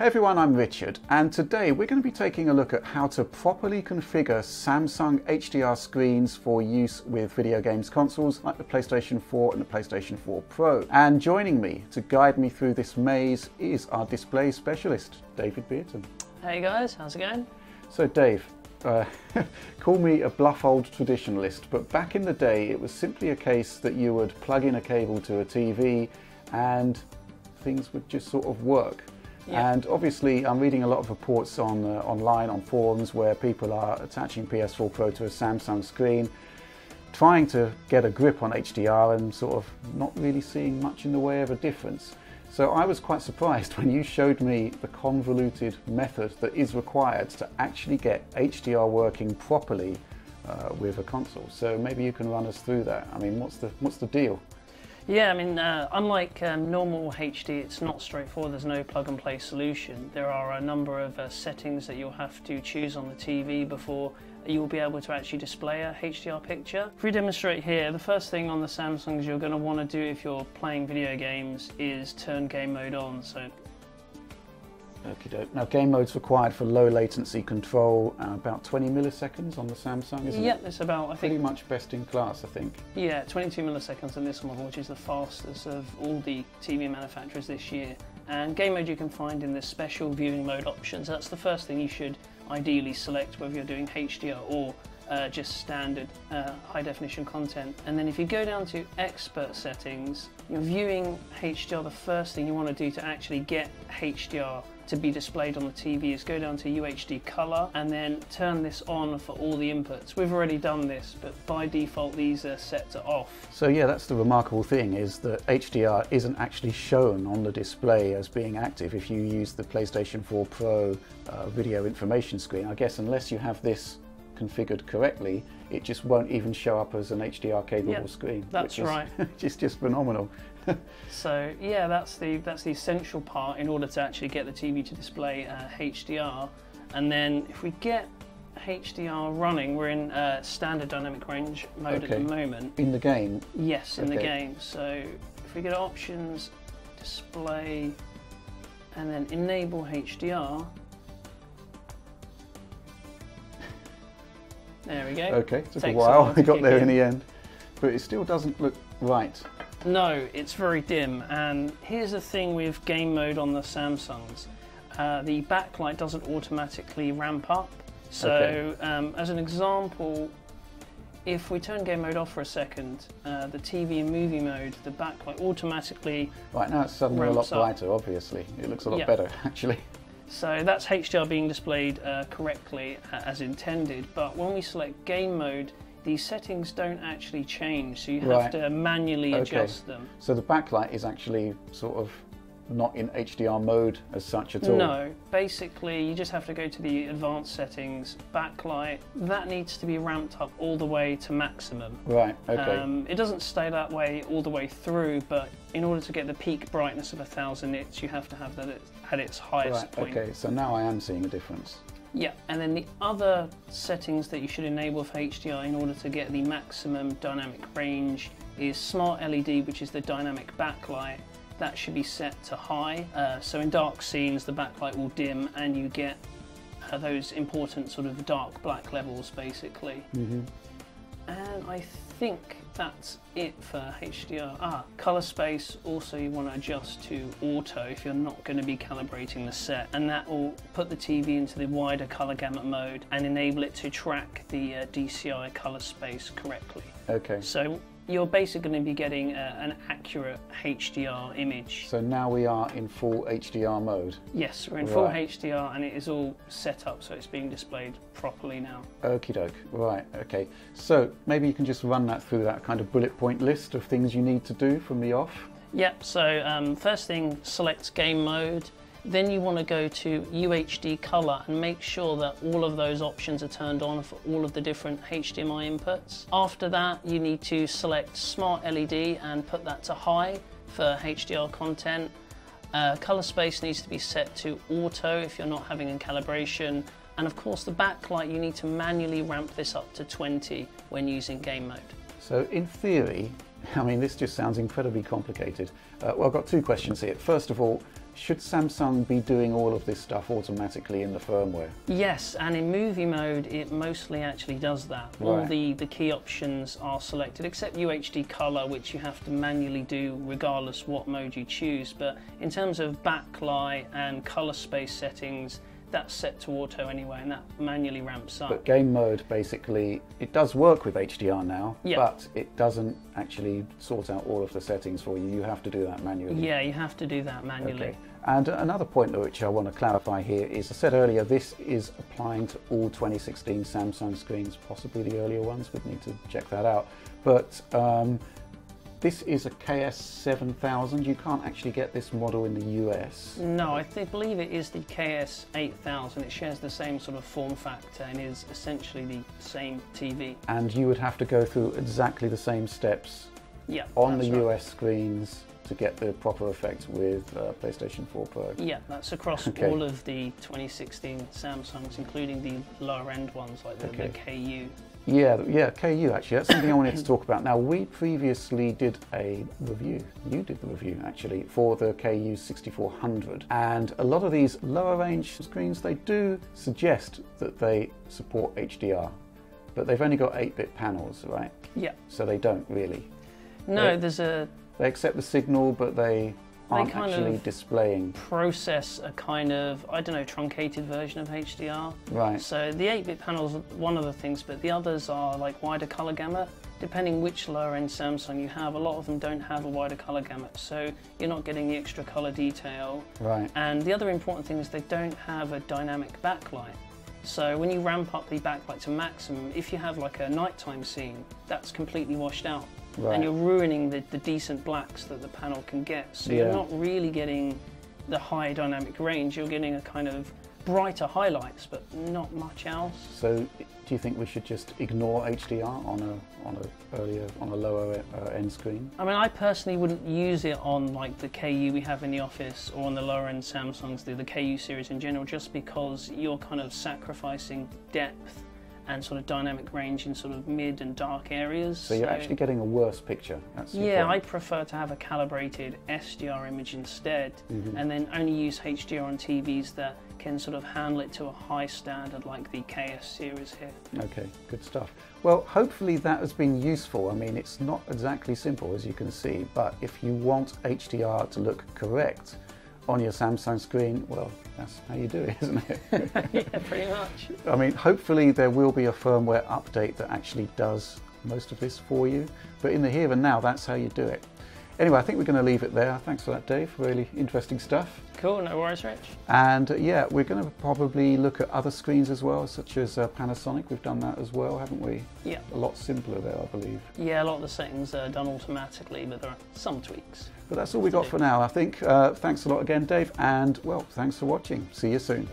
Hey everyone, I'm Richard, and today we're going to be taking a look at how to properly configure Samsung HDR screens for use with video games consoles like the PlayStation 4 and the PlayStation 4 Pro. And joining me to guide me through this maze is our display specialist, David Bierton. Hey guys, how's it going? So Dave, uh, call me a bluff old traditionalist, but back in the day it was simply a case that you would plug in a cable to a TV and things would just sort of work. And obviously, I'm reading a lot of reports on uh, online on forums where people are attaching PS4 Pro to a Samsung screen, trying to get a grip on HDR and sort of not really seeing much in the way of a difference. So I was quite surprised when you showed me the convoluted method that is required to actually get HDR working properly uh, with a console. So maybe you can run us through that. I mean, what's the what's the deal? Yeah, I mean, uh, unlike um, normal HD, it's not straightforward. There's no plug and play solution. There are a number of uh, settings that you'll have to choose on the TV before you'll be able to actually display a HDR picture. If we demonstrate here, the first thing on the Samsungs you're going to want to do if you're playing video games is turn game mode on. So Okay, now game mode's required for low latency control, uh, about 20 milliseconds on the Samsung, isn't yeah, it? Yeah, it's about, I Pretty think... much best in class, I think. Yeah, 22 milliseconds on this model, which is the fastest of all the TV manufacturers this year. And game mode you can find in the special viewing mode options. That's the first thing you should ideally select, whether you're doing HDR or uh, just standard uh, high definition content. And then if you go down to expert settings, you're viewing HDR, the first thing you want to do to actually get HDR to be displayed on the TV is go down to UHD color and then turn this on for all the inputs. We've already done this, but by default these are set to off. So yeah, that's the remarkable thing is that HDR isn't actually shown on the display as being active if you use the PlayStation 4 Pro uh, video information screen. I guess unless you have this configured correctly, it just won't even show up as an HDR capable yep, screen. That's which right. Is just phenomenal. so yeah, that's the that's the essential part in order to actually get the TV to display uh, HDR. And then if we get HDR running, we're in uh, standard dynamic range mode okay. at the moment. In the game? Yes, in okay. the game. So if we get options, display, and then enable HDR, There we go. Okay, took Takes a while. We got there in the end. But it still doesn't look right. No, it's very dim. And here's the thing with game mode on the Samsungs. Uh, the backlight doesn't automatically ramp up. So, okay. um, as an example, if we turn game mode off for a second, uh, the TV and movie mode, the backlight automatically. Right now it's suddenly a lot brighter, up. obviously. It looks a lot better, actually. So that's HDR being displayed uh, correctly uh, as intended, but when we select game mode, these settings don't actually change, so you have right. to manually okay. adjust them. So the backlight is actually sort of not in HDR mode as such at all? No, basically you just have to go to the advanced settings, backlight, that needs to be ramped up all the way to maximum. Right, okay. Um, it doesn't stay that way all the way through, but in order to get the peak brightness of a 1000 nits, you have to have that at its highest right, point. Okay, so now I am seeing a difference. Yeah, and then the other settings that you should enable for HDR in order to get the maximum dynamic range is Smart LED, which is the dynamic backlight, that should be set to high. Uh, so in dark scenes, the backlight will dim and you get uh, those important sort of dark black levels basically. Mm -hmm. And I think that's it for HDR. Ah, color space also you want to adjust to auto if you're not going to be calibrating the set and that will put the TV into the wider color gamut mode and enable it to track the uh, DCI color space correctly. Okay. So you're basically going to be getting a, an accurate HDR image. So now we are in full HDR mode? Yes, we're in right. full HDR and it is all set up so it's being displayed properly now. Okie doke, right, okay. So maybe you can just run that through that kind of bullet point list of things you need to do from the off? Yep, so um, first thing, select game mode. Then you want to go to UHD color and make sure that all of those options are turned on for all of the different HDMI inputs. After that, you need to select Smart LED and put that to high for HDR content. Uh, color space needs to be set to auto if you're not having a calibration. And of course the backlight, you need to manually ramp this up to 20 when using game mode. So in theory, I mean, this just sounds incredibly complicated. Uh, well, I've got two questions here. First of all, should Samsung be doing all of this stuff automatically in the firmware? Yes, and in movie mode, it mostly actually does that. All the, the key options are selected, except UHD color, which you have to manually do regardless what mode you choose. But in terms of backlight and color space settings, that's set to auto anyway, and that manually ramps up. But game mode basically, it does work with HDR now, Yeah. but it doesn't actually sort out all of the settings for you. You have to do that manually. yeah, you have to do that manually. Okay. And another point which I want to clarify here is I said earlier this is applying to all 2016 Samsung screens, possibly the earlier ones, we'd need to check that out. But um, this is a KS7000, you can't actually get this model in the US. No, I believe it is the KS8000. It shares the same sort of form factor and is essentially the same TV. And you would have to go through exactly the same steps Yeah. on the right. US screens to get the proper effect with uh, PlayStation 4 Pro. Yeah, that's across Okay. all of the 2016 Samsungs, including the lower end ones like the, the KU. Yeah, yeah, KU actually. That's something I wanted to talk about. Now, we previously did a review. You did the review actually for the KU 6400, and a lot of these lower range screens they do suggest that they support HDR, but they've only got 8-bit panels, right? Yeah. So they don't really. No, Right. there's a They accept the signal, but they aren't kind actually of- displaying. process, a kind of, I don't know, truncated version of HDR. Right. So the 8 bit panels are one of the things, but the others are like wider color gamut. Depending which lower end Samsung you have, a lot of them don't have a wider color gamut, so you're not getting the extra color detail. Right. And the other important thing is they don't have a dynamic backlight. So when you ramp up the backlight to maximum, if you have like a nighttime scene, that's completely washed out. Right. And you're ruining the, the decent blacks that the panel can get. So Yeah. you're not really getting the high dynamic range, you're getting a kind of brighter highlights, but not much else. So, do you think we should just ignore HDR on a on a earlier on a lower uh, end screen? I mean, I personally wouldn't use it on like the KU we have in the office or on the lower end Samsungs, the, the KU series in general, just because you're kind of sacrificing depth and sort of dynamic range in sort of mid and dark areas. So you're actually getting a worse picture. That's yeah, I prefer to have a calibrated SDR image instead, Mhm. and then only use HDR on TVs that can sort of handle it to a high standard, like the KS series here. Okay, good stuff. Well, hopefully that has been useful. I mean, it's not exactly simple as you can see, but if you want HDR to look correct on your Samsung screen, well, that's how you do it, isn't it? yeah, pretty much. I mean, hopefully there will be a firmware update that actually does most of this for you. But in the here and now, that's how you do it. Anyway, I think we're going to leave it there. Thanks for that, Dave. Really interesting stuff. Cool, no worries, Rich. And uh, yeah, we're going to probably look at other screens as well, such as uh, Panasonic. We've done that as well, haven't we? Yeah. A lot simpler there, I believe. Yeah, a lot of the settings are done automatically, but there are some tweaks. But that's all we got for now, I think. Uh, thanks a lot again, Dave. And well, thanks for watching. See you soon.